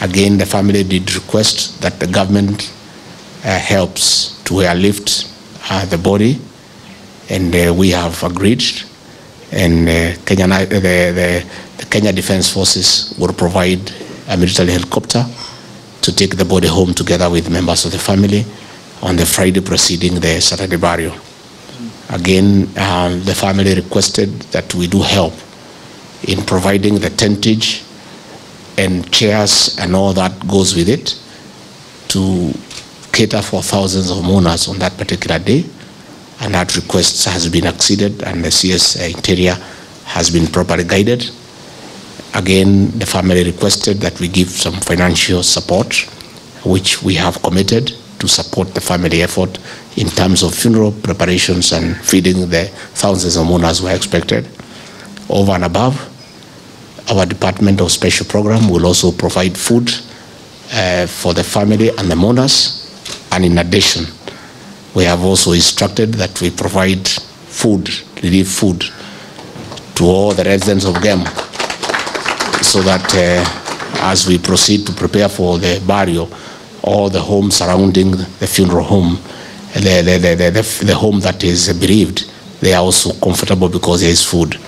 Again, the family did request that the government uh, helps to airlift uh, the body, and uh, we have agreed. And uh, Kenya, the, the, the Kenya Defense Forces will provide a military helicopter to take the body home together with members of the family on the Friday preceding the Saturday burial. Again, um, the family requested that we do help in providing the tentage and chairs and all that goes with it to cater for thousands of mourners on that particular day. And that request has been acceded and the CS Interior has been properly guided. Again, the family requested that we give some financial support, which we have committed to support the family effort in terms of funeral preparations and feeding the thousands of mourners who are expected. Over and above, our Department of Special Program will also provide food uh, for the family and the mourners. And in addition, we have also instructed that we provide food, relief food, to all the residents of Gem so that uh, as we proceed to prepare for the burial, all the homes surrounding the funeral home, the, the, the, the, the home that is bereaved, they are also comfortable because there is food.